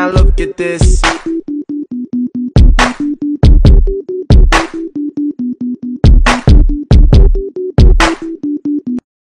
Now look at this.